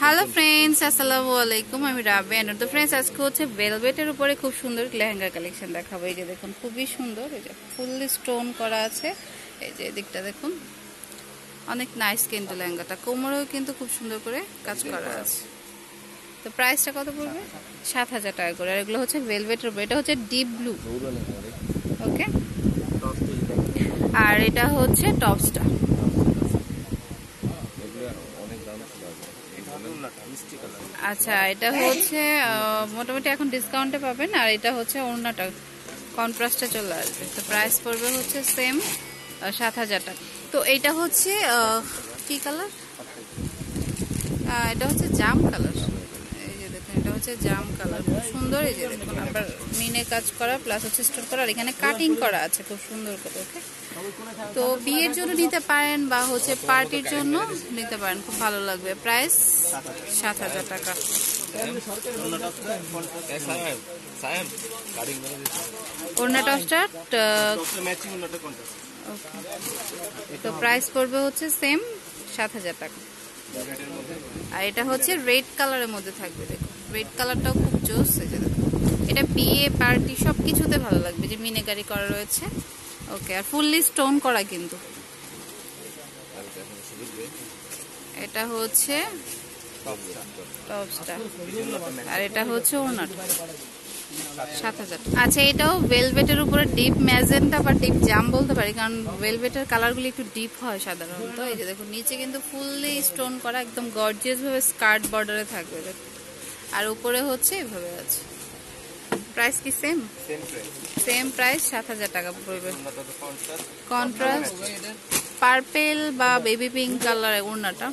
Hello friends আসসালামু আলাইকুম আমি রাবে এন্ড তো ফ্রেন্ডস আজকে হচ্ছে ভেলভেটের উপরে খুব সুন্দর লেহেঙ্গা কালেকশন দেখাবো। এই যে দেখুন খুবই সুন্দর। এই যে ফুললি স্টোন করা আছে। এই যে এদিকটা দেখুন। অনেক নাইস কিন্তু লেহেঙ্গাটা। কোমরেও কিন্তু খুব সুন্দর করে কাজ করা আছে। তো প্রাইসটা কত পড়বে? সাত হাজার টাকা করে। আর এগুলো হচ্ছে ভেলভেটের উপরে। এটা হচ্ছে ডিপ ব্লু ওকে আর। এটা হচ্ছে টপসটা আচ্ছা এটা হচ্ছে মোটামুটি এখন ডিসকাউন্টে পাবেন, আর এটা হচ্ছে ওড়নাটা কন্ট্রাস্টে চলে আসবে। তো প্রাইস পড়বে হচ্ছে সেম সাত হাজার টাকা। তো এটা হচ্ছে কি কালার এটা হচ্ছে জাম কালার এই যে দেখুন, এটা হচ্ছে জাম কালার খুব সুন্দর, এই যে দেখুন আপনার মিনে কাজ করা প্লাস হচ্ছে স্টোর করা, আর এখানে কাটিং করা আছে, খুব সুন্দর করে ওকে তো বিয়ের জন্য নিতে পারেন বা হচ্ছে পার্টির জন্য নিতে পারেন, খুব ভালো লাগবে। প্রাইস সাত হাজার টাকা। ওড়না টপসটা তো প্রাইস পড়বে হচ্ছে সেম সাত হাজার টাকা। আর এটা হচ্ছে রেড কালারের মধ্যে থাকবে, দেখুন। রেড কালারটাও খুব জোস এটা বিয়ে, পার্টি সব কিছুতে ভালো লাগবে, যে মিনেকারি করা রয়েছে। ওকে আর ফুললি স্টোন করা কিন্তু। এটা হচ্ছে আর এটা হচ্ছে ওনার। সাত হাজার। আচ্ছা এটাও ভেলভেটের উপরে ডিপ ম্যাজেন্টা বা ডিপ জাম বলতে পারি, কারণ ভেলভেটের কালারগুলি একটু ডিপ হয় সাধারণত। এই যে দেখুন, নিচে কিন্তু ফুললি স্টোন করা, একদম গর্জিয়াস ভাবে স্কার্ট বর্ডারে থাকবে। আর উপরে হচ্ছে এভাবে আছে। প্রাইস কি সেম? Same price. সাত হাজার টাকা পড়বে। কন্ট্রাস্ট পার্পেল বা বেবি পিঙ্ক কালার ওড়নাটা।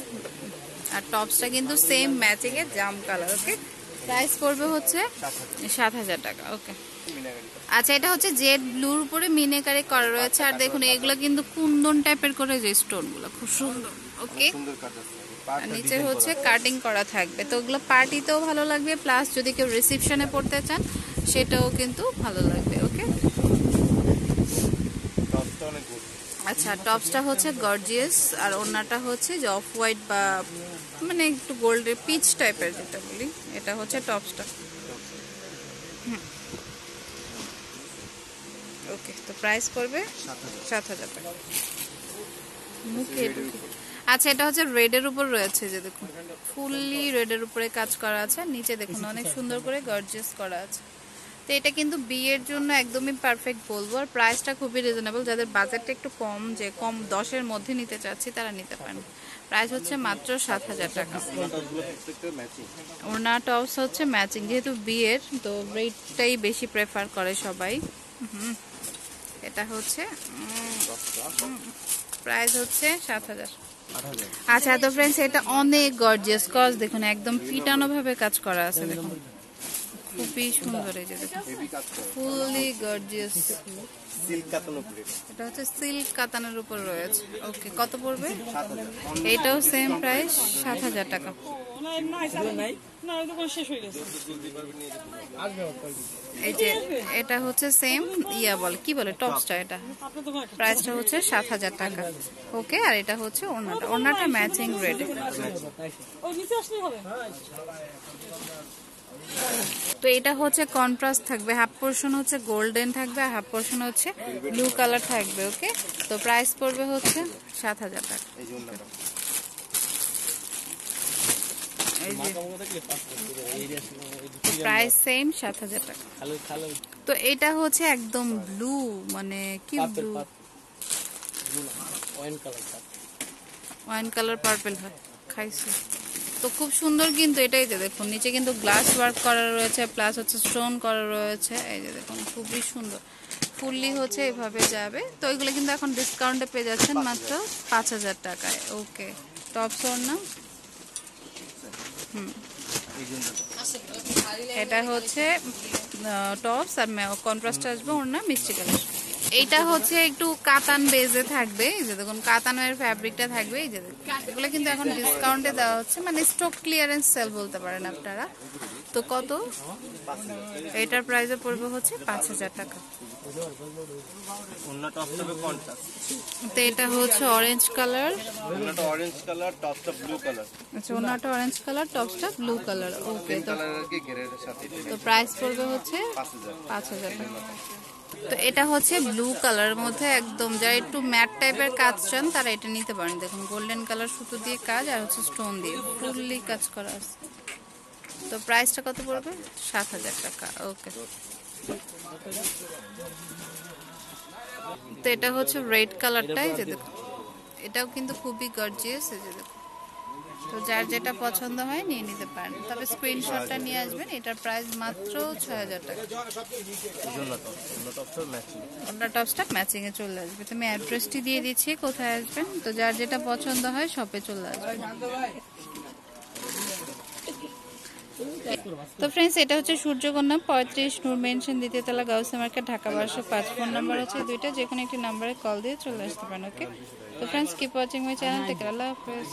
আর টপসটা কিন্তু সেম ম্যাচিং এর জাম কালার ওকে প্রাইস পড়বে হচ্ছে সাত হাজার টাকা ওকে আচ্ছা এটা হচ্ছে জেড ব্লুর উপরে মিনেকারি করা রয়েছে। আর দেখুন এগুলো কিন্তু কুন্দন টাইপের করে যে স্টোনগুলো খুব সুন্দর ওকে আর নিচে হচ্ছে কাটিং করা থাকবে। তো ওগুলো পার্টিতেও ভালো লাগবে প্লাস যদি কেউ রিসেপশনে পড়তে চান সেটাও কিন্তু ভালো লাগবে ওকে? আচ্ছা টপসটা হচ্ছে গর্জিয়াস আর ওড়নাটা হচ্ছে যে অফ হোয়াইট বা মানে একটু গোল্ডের পিচ টাইপের যেটা বলি এটা হচ্ছে টপসটা। ওকে তো প্রাইস পড়বে সাত হাজার টাকা। মুখে আচ্ছা এটা হচ্ছে রেডের উপর রয়েছে যে দেখুন ফুললি রেডের উপরে কাজ করা আছে নিচে দেখুন অনেক সুন্দর করে গর্জিয়াস করা আছে। তো এটা কিন্তু বিয়ের জন্য একদমই পারফেক্ট বলব। আর প্রাইসটা খুবই রিজনেবল যাদের বাজেটটা একটু কম, যে কম দশের মধ্যে নিতে চাচ্ছি, তারা নিতে পারেন। প্রাইস হচ্ছে মাত্র সাত হাজার টাকা। ওড়না টপস হচ্ছে ম্যাচিং যেহেতু বিয়ের, তো রেটটাই বেশি প্রেফার করে সবাই। এটা হচ্ছে প্রাইস হচ্ছে সাত হাজার। আচ্ছা তো ফ্রেন্ডস এটা অনেক গর্জিয়াস কজ দেখুন, একদম পিটানো ভাবে কাজ করা আছে, দেখুন। খুবই সুন্দর এই যে ফুললি গর্জিয়াস এটা হচ্ছে সিল্ক কাতানের উপর রয়েছে। ওকে কত পড়বে? এটাও সেম প্রাইস সাত হাজার টাকা। এই যে এটা হচ্ছে সেম ইয়া বলে কি বলে টপসটা এটা? প্রাইসটা হচ্ছে সাত হাজার টাকা। ওকে আর এটা হচ্ছে ওড়নাটা। ম্যাচিং রেড তো এটা হচ্ছে কন্ট্রাস্ট থাকবে। হাফ পোর্শন হচ্ছে গোল্ডেন থাকবে আর হাফ পোর্শন হচ্ছে ব্লু কালার থাকবে ওকে তো প্রাইস পড়বে হচ্ছে সাত হাজার টাকা। প্রাইস সেম সাত হাজার টাকা। তো এটা হচ্ছে একদম ব্লু মানে কি ব্লু ওয়াইন কালার পার্পেল। হয় খাইছি। তো খুব সুন্দর কিন্তু এটাই যে দেখুন নিচে কিন্তু গ্লাস ওয়ার্ক করা রয়েছে প্লাস হচ্ছে স্টোন করা রয়েছে। এই যে দেখুন খুবই সুন্দর। ফুললি হচ্ছে এভাবে যাবে। তো এগুলো কিন্তু এখন ডিসকাউন্টে পেয়ে যাচ্ছেন মাত্র পাঁচ হাজার টাকায়। ওকে টপস ওর না হুম। এটা হচ্ছে টপস আর কন্ট্রাস্ট আসবে ওর না মিষ্টি কালার এইটা হচ্ছে একটু কাতান বেজে থাকবে। এই যে দেখুন কাতানের ফ্যাব্রিকটা থাকবে। এই যে। এগুলো কিন্তু এখন ডিসকাউন্টে দেওয়া হচ্ছে। মানে স্টক ক্লিয়ারেন্স সেল বলতে পারেন আপনারা। তো কত? এটার প্রাইসে পড়বে হচ্ছে পাঁচ হাজার টাকা। তো এটা হচ্ছে অরেঞ্জ কালার অরেঞ্জ কালার টপটা ব্লু কালার আচ্ছা ওনাটা অরেঞ্জ কালার টপসটা ব্লু কালার ওকে তো প্রাইস পড়বে হচ্ছে পাঁচ হাজার। পাঁচ হাজার টাকা। তো এটা হচ্ছে ব্লু কালারের মধ্যে একদম যারা একটু ম্যাট টাইপের কাজ চান তারা এটা নিতে পারেন। দেখুন গোল্ডেন কালার সুতো দিয়ে কাজ আর হচ্ছে স্টোন দিয়ে ফুললি কাজ করা আছে। তো প্রাইসটা কত পড়বে? সাত হাজার টাকা, ওকে। তো এটা হচ্ছে রেড কালারটাই যে দেখুন এটাও কিন্তু খুবই গর্জিয়াস এই যে দেখুন তো যার যেটা পছন্দ হয় নিয়ে নিতে পারেন। তবে স্ক্রিনশটটা নিয়ে আসবেন, এটার প্রাইস মাত্র ছয় হাজার টাকা। অন্য টপসটা ম্যাচিং এ চলে আসবে। তুমি অ্যাড্রেসটি দিয়ে দিচ্ছি, কোথায় আসবেন? তো যার যেটা পছন্দ হয় শপে চলে আসবেন। তো ফ্রেন্ডস এটা হচ্ছে সূর্যকন্যা, পঁয়ত্রিশ নূর মেনশন, দ্বিতীয় তলা গাউসে মার্কেট, ঢাকা বারোশো পাঁচ। ফোন নাম্বার আছে দুইটা যে কোনো একটি নাম্বারে কল দিয়ে চলে আসতে পারেন ওকে তো friends keep watching my channel থেকে আল্লাহ হাফেজ।